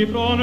libron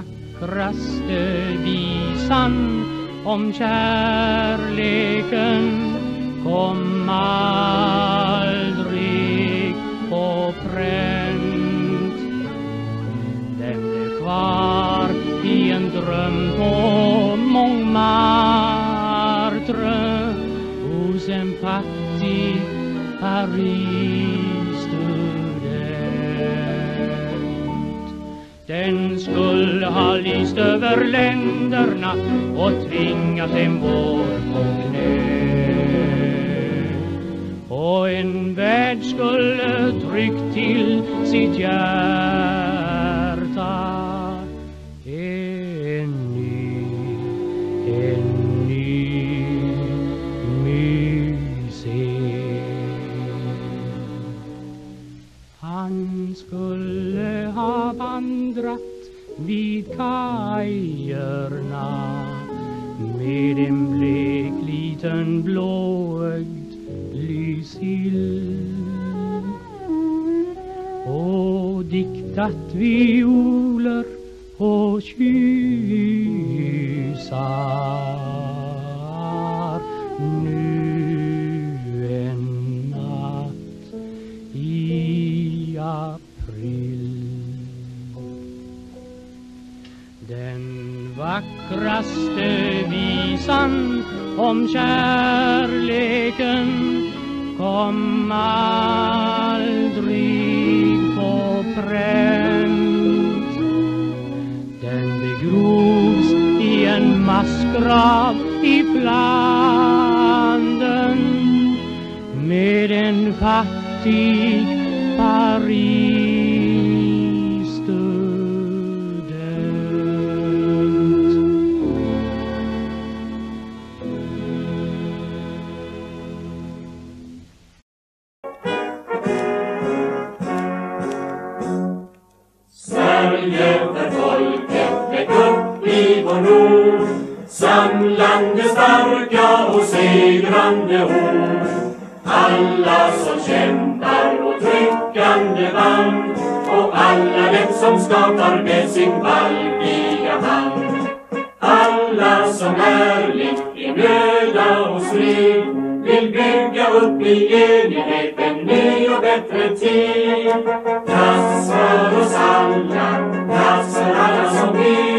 vackraste visan om kärleken kom aldrig på pränt. Den blev kvar i en dröm på Montmartre hos en fattig Paris-student. Den skulle har lyst över länderna och tvingat en vår på knä. Och en värld skulle tryckt till sitt hjärta vid kajerna. Med en blek liten blåögd Lysill. Och diktat violer och tjusar vackraste visan om kärleken kom aldrig på pränt. Den begrovs i en massgrav i Flandern med en fattig Paris segrande ord Alla som kämpar och tryckande band Och alla dem som skapar med sin valkiga hand Alla som ärligt i möda och strid vill bygga upp i enighet en ny och bättre tid. Plats för oss alla, plats för alla som vill.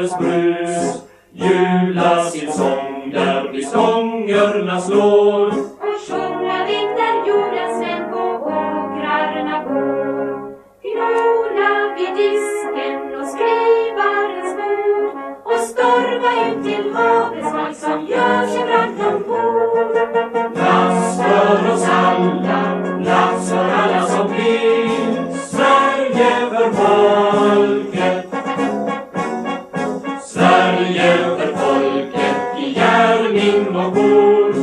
Vårstormens brus. Jula sin sång där stångerna slår. och sjunga vinterjordens vän på åkrarna går. Gnola vid disken och skrivarens bord och storma ut till havets folk som gör sig brant ombord. Plats för oss alla, plats för alla som vill. Sverige för folket. Och bor.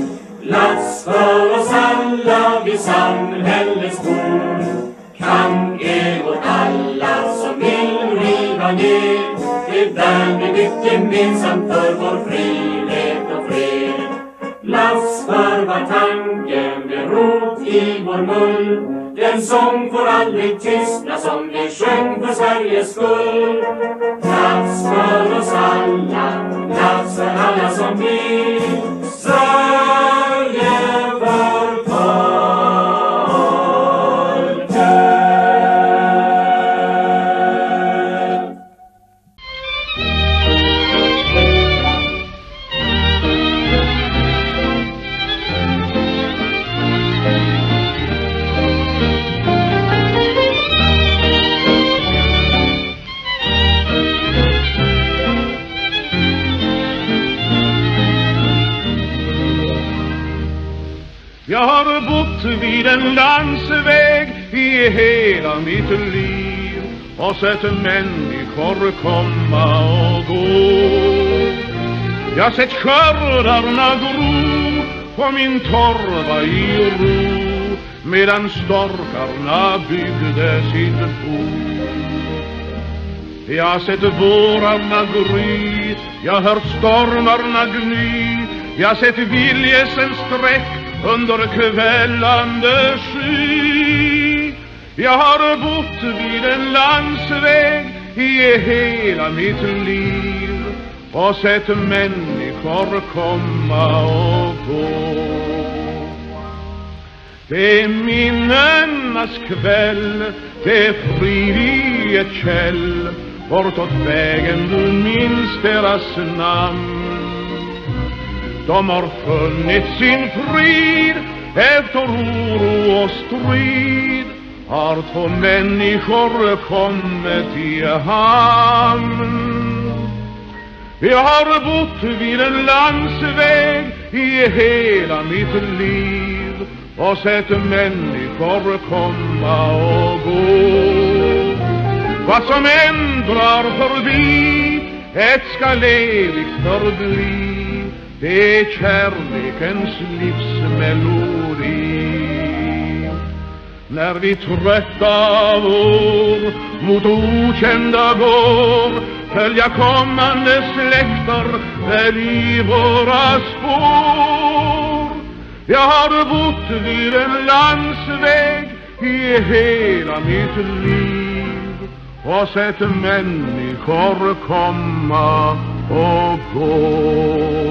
Plats för oss alla vid samhällets bord. Kamp är åt alla som vill riva ner det värld vi byggt gemensamt för vår frihet och fred. Plats för var tanke med rot i vår mun. Den sång får aldrig tystna som vi sjöng för Sveriges skull. Plats för oss alla, plats för alla som vill. Sverige en landsväg i hela mitt liv och sett människor komma och gå. Jag sett skördarna gro på min torva i ro medan storkarna byggde sitt bo. Jag sett vårarna gry, jag hört stormarna gny, jag sett viljesen sträck under kvällande sky. Jag har bott vid en landsväg i hela mitt liv och sett människor komma och gå. Det är minnenas kväll, det är frid i ett käll bortåt vägen du minns deras namn. De har funnit sin frid efter oro och strid har två människor kommit i hamn. Jag har bott vid en landsväg i hela mitt liv och sett människor komma och gå. Vad som än drar förbi, ett skall evigt förbli. Det är kärlekens livsmelodi. När vi trötta vår mot okända går följa kommande släkter väl i våra spår. Jag har bott vid en landsväg i hela mitt liv och sett människor komma och gå.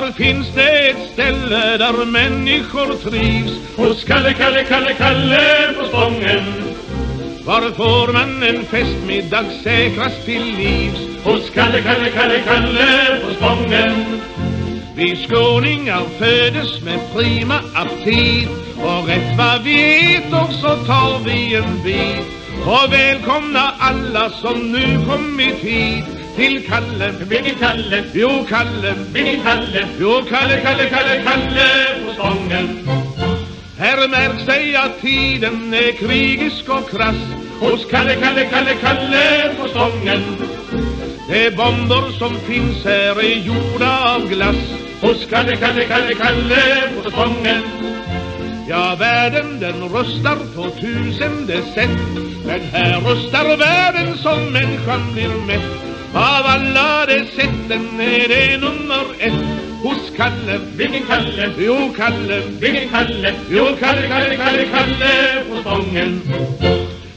Var finns det ett ställe där människor trivs? Hos Kalle, Kalle, Kalle, Kalle på Spången. Var får man en festmiddag säkrast till livs? Hos Kalle, Kalle, Kalle, Kalle på Spången. Vi skåningar födes med prima aptit och rätt vad vi äter så tar vi en bit. Och välkomna alla som nu kommit hit till Kalle. Vilken Kalle? Jo, Kalle. Vilken Kalle? Jo, Kalle, Kalle, Kalle, Kalle. på stången. Här märks dig att tiden är krigisk och krass. Hos Kalle, Kalle, Kalle, Kalle på stången. De bomber som finns här är gjorda av glass. Hos Kalle, Kalle, Kalle, Kalle på stången. Ja, världen den röstar på tusende sätt. Men här röstar världen som människan blir mätt. Av alla de sätten är det nummer ett. Hos Kalle. Vilken Kalle? Jo, Kalle. Vilken Kalle? Jo, Kalle, Kalle, Kalle, Kalle på Spången.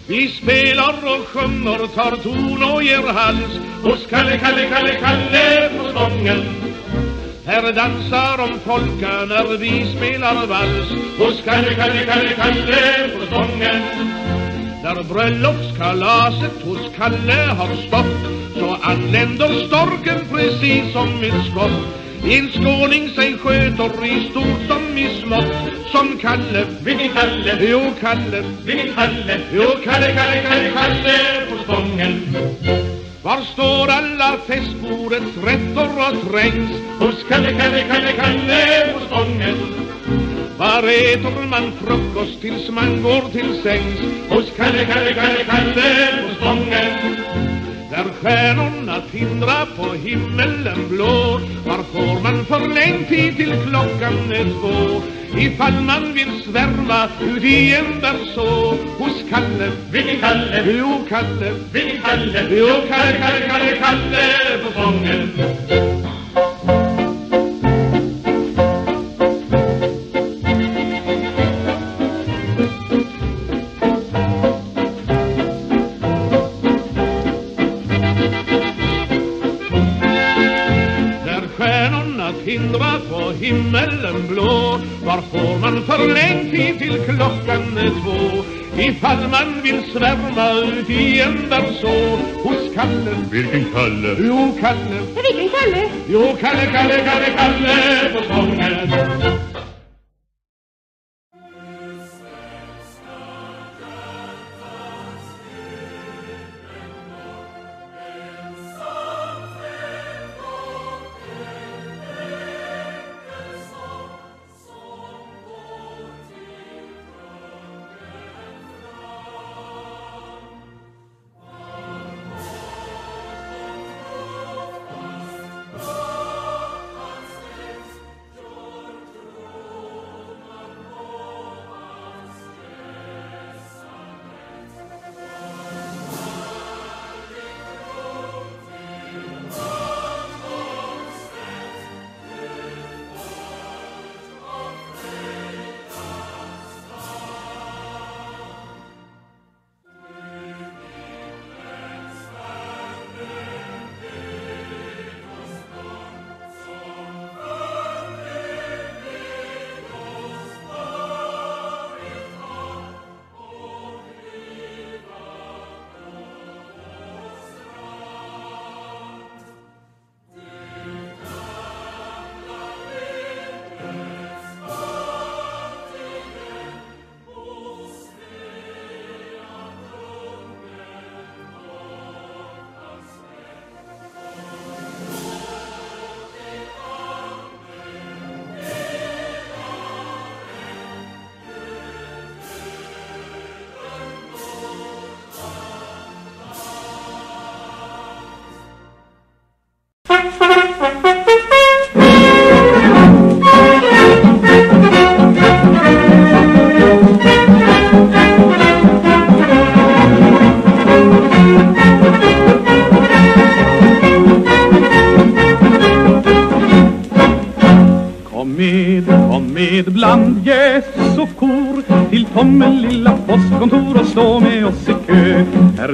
Vi spelar och sjunger, tar ton och ger hals. Hos Kalle, Kalle, Kalle, Kalle på Spången. Här dansar de polka när vi spelar vals. Hos Kalle, Kalle, Kalle, Kalle på Spången. När bröllopskalaset hos Kalle har stått så anländer storken precis som ett skott. En skåning sig sköter i stort som i smått som Kalle. Vilken Kalle? Jo, Kalle. Vilken Kalle? Jo, Kalle, Kalle, Kalle, Kalle på Spången. Var står alla festbordets rätter och trängs? Hos Kalle, Kalle, Kalle, Kalle på Spången. Var äter man frukost tills man går till sängs? Hos Kalle, Kalle, Kalle, Kalle på Spången. Där stjärnorna tindrar på himmelen blå Var får man förlängd tid till klockan är två Ifall man vill svärma ut i en så Hos Kalle Vilken Kalle? Jo, Kalle Vilken Kalle? Jo, Kalle, Kalle, Kalle, Kalle på Spången. Ifall man vill svärma ut i en så Hos Kalle Vilken Kalle? Jo, Kalle Vilken Kalle? Jo, Kalle, Kalle, Kalle, Kalle på Spången.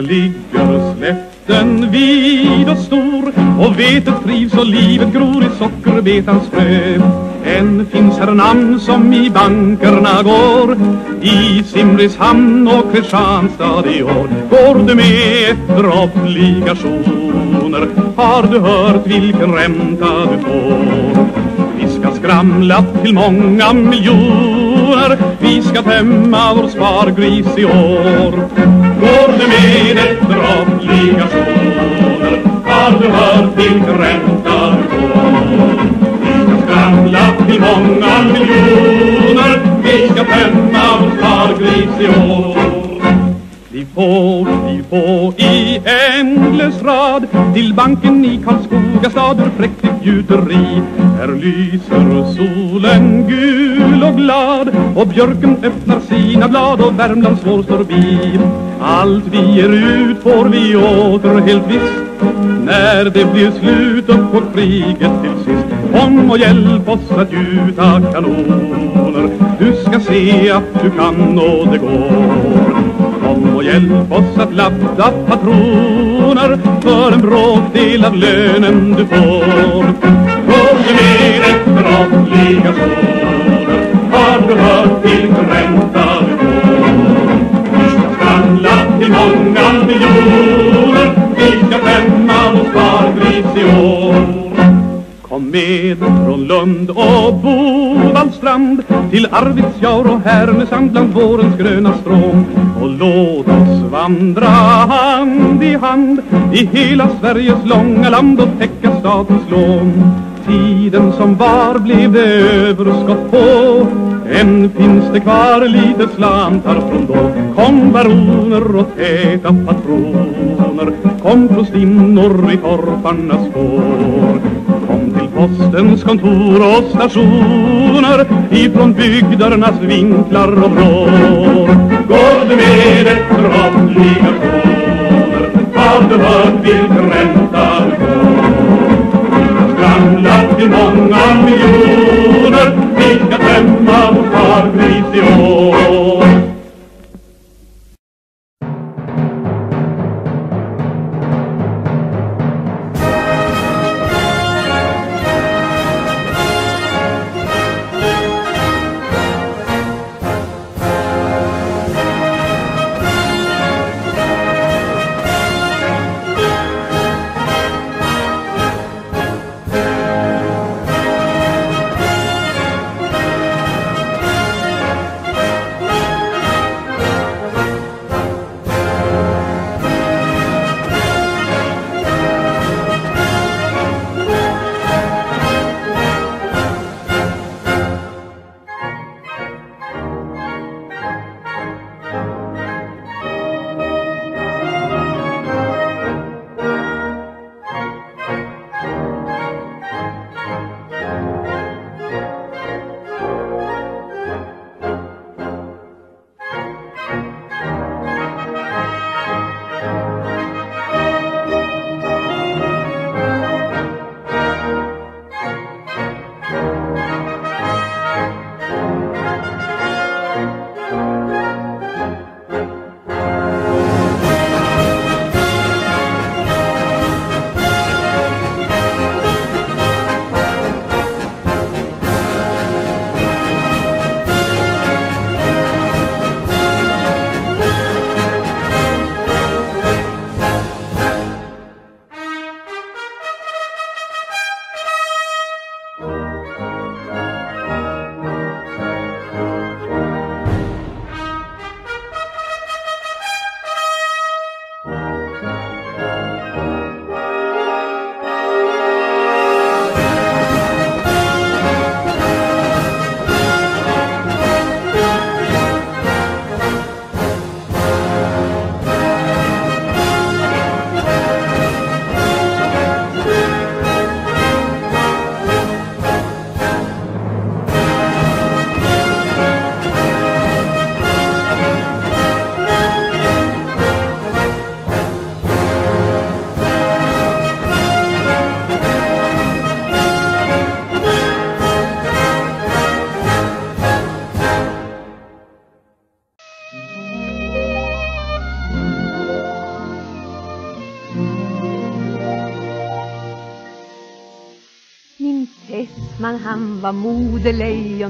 Ligger slätten vid och stor och vetet trivs och livet gror i sockerbetans frö. Än finns här namn som i bankerna går i Simrishamn och Kristianstad i år. Går du med efter obligationer har du hört vilken ränta du får? Vi ska skramla till många miljoner Vi ska tämma vår spargris i år Går du med efter obligationer Har du hört vilken ränta du får? Vi ska skramla till många miljoner. Vi ska tämma vår spargris i år. Vi får, vi får i ändlös rad Till banken i Karlskoga stad ur präktigt gjuteri. Här lyser solen gul glad Och björken öppnar sina blad och Värmlands vår står bi Allt vi ger ut får vi åter helt visst. När det blir slut upp på kriget till sist Kom och hjälp oss att gjuta kanoner. Du ska se att du kan och det går. Kom och hjälp oss att ladda patroner för en bråkdel av lönen du får. Kom du med efter obligationer har till hört vilken. Vi ska skramla till många miljoner, vi ska tämma vår spargris i år. Kom med från Lund och Bovallstrand till Arvidsjaur och Härnösand bland vårens gröna strån och låt oss vandra hand i hand i hela Sveriges långa land och täcka statens lån. Tiden som var blev det överskott på. Än finns det kvar lite slantar från då. Kom baroner och täta patroner. Kom prostinnor i torparnas spår Kom till postens kontor och stationer. Ifrån bygdernas vinklar och vrår. Går du med efter obligationer Har du hört vilken ränta du får Skramlat till många miljoner Vi ska tämma vår far i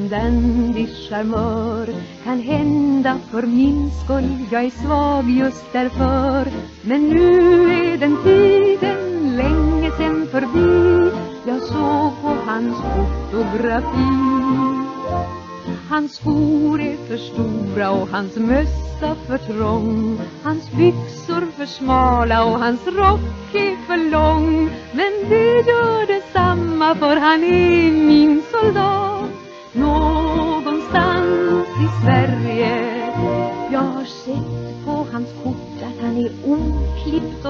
modelejon charmör Kan hända för min skull. Jag är svag just därför. Men nu är den tiden länge sen förbi. Jag såg på hans fotografi. Hans skor är för stora och hans mössa för trång. Hans byxor för smala och hans rock är för lång. Men det gör detsamma för han är min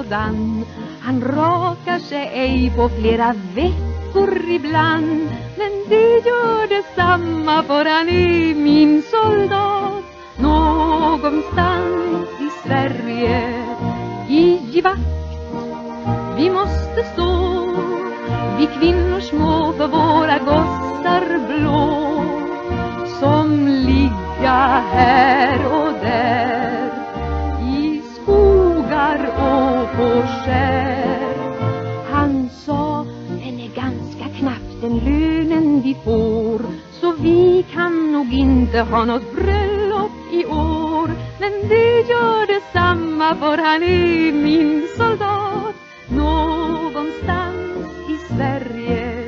sådan. Han rakar sig ej på flera veckor ibland. Men det gör detsamma för han är min soldat. Någonstans i Sverige i vakt. Vi måste stå vi kvinnor små för våra gossar blå. Som ligga här och där. Och skär Han sa, den är ganska knapp den lönen vi får Så vi kan nog inte ha något bröllop i år. Men det gör detsamma för han är min soldat Någonstans i Sverige.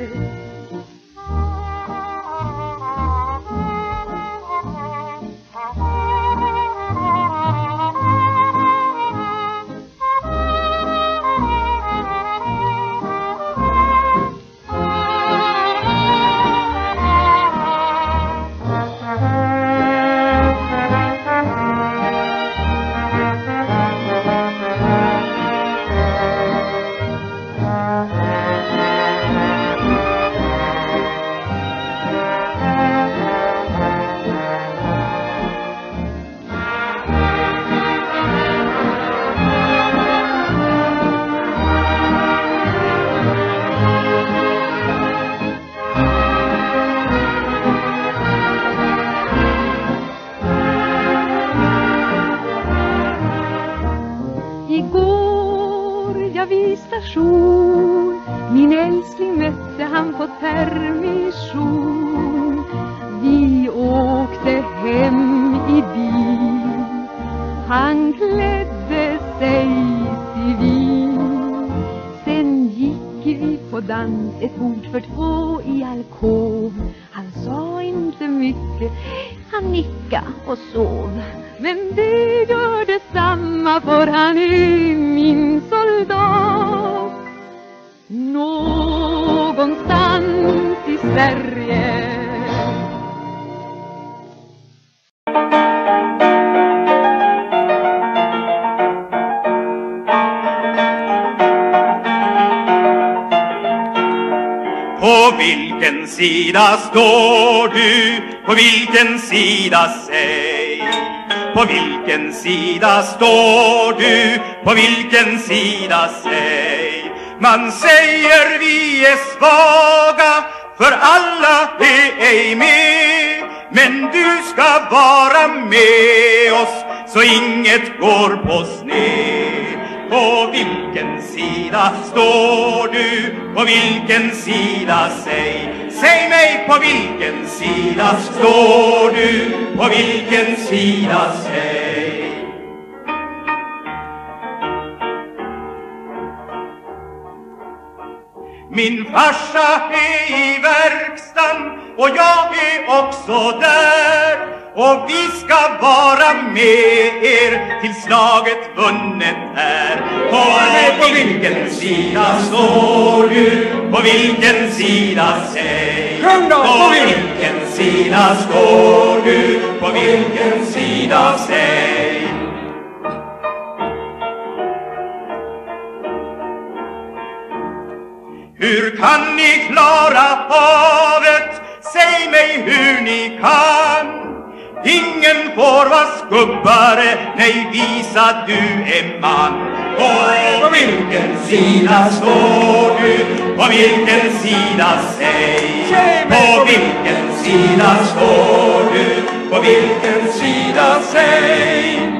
Sverige På vilken sida står du? På vilken sida säg? På vilken sida står du? På vilken sida säg? Man säger vi är svaga för alla är ej med Men du ska vara med oss så inget går på sned På vilken sida står du? På vilken sida säg? Säg mig på vilken sida står du? På vilken sida säg? Min farsa är i verkstan och jag är också där och vi ska vara med er till slaget vunnet är. På, på vilken sida står du? På vilken sida säg? På vilken sida står du? På vilken sida säg? Hur kan ni klara havet? Säg mig hur ni kan. Ingen får vara skubbare, nej visa du är man. På vilken sida står du? På vilken sida säg? På vilken sida står du? På vilken sida säg?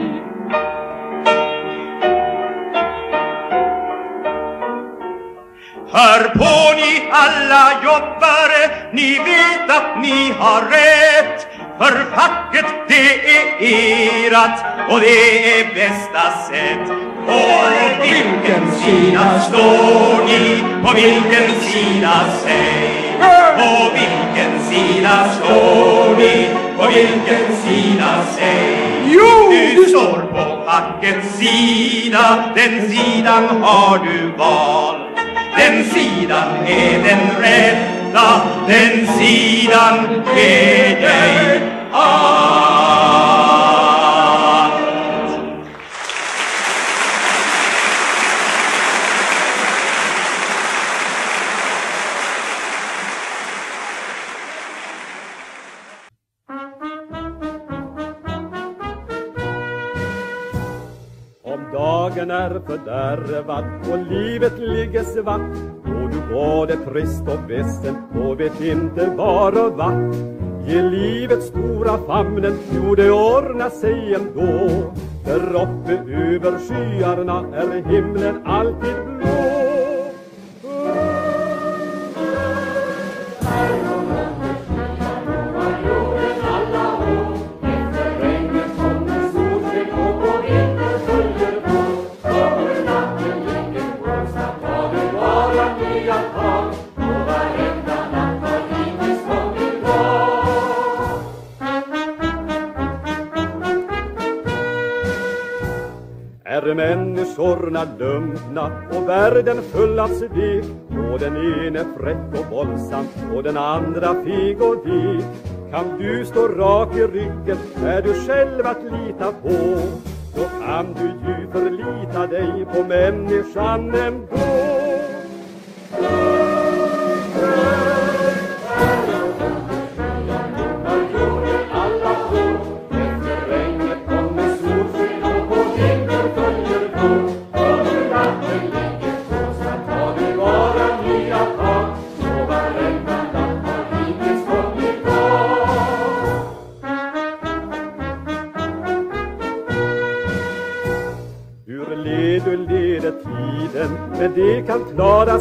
Hör på ni alla jobbare, ni vet att ni har rätt för facket det är erat och det är bästa sätt På vilken sida står ni? På vilken sida säg? På vilken sida står ni? På vilken sida säg? Jo! Du står på fackets sida Den sidan har du valt den sidan är den rätta Den sidan är dig. Allt Om dagen är fördärvad och livet mycket svart och du både det trist och ledsen och vet inte var och vart Ge livet stora famnen, jo det ordnar sig ändå. Där uppe över skyarna är himlen alltid blå. Människorna lumpna och världen full av svek Då den ene fräck och våldsam och den andra feg och vek Kan du stå rak i ryggen, är du själv att lita på. Då kan du ju förlita dig på människan ändå.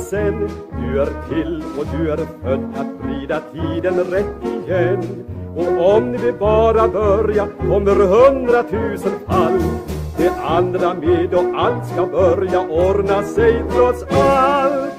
Sen. Du är till och du är född att vrida tiden rätt igen. Och om vi bara börja kommer hundratusen fall. Det andra med och allt ska börja ordna sig trots allt.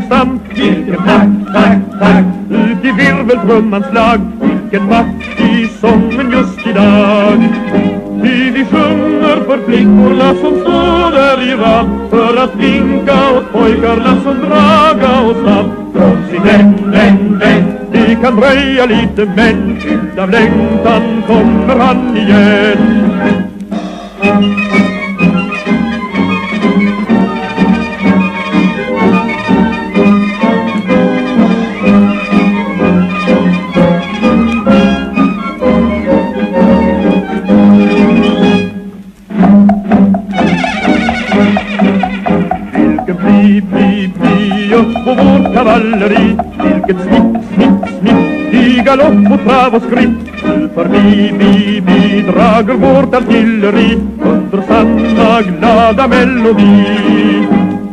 På Vilken takt, takt, takt Ut i virveltrummans slag Vilken makt i sången just idag? Ty vi sjunger för flickorna som står där i rad. För att vinka åt pojkarna som draga och snabb Från sin vän, vän, vän Det kan dröja lite men utav längtan kommer han igen. Galopp och trav och skritt Nu förbi, vi, vi drager vårt artilleri Under samma glada melodi.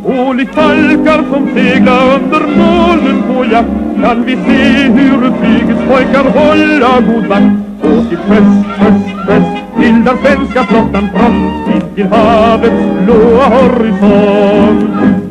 Och likt falkar som segla under molnen på jakt. Kan vi se hur flygets pojkar hålla god vakt? Och till sjöss, sjöss, sjöss bildar svenska flottan front. In till havets blåa horisont.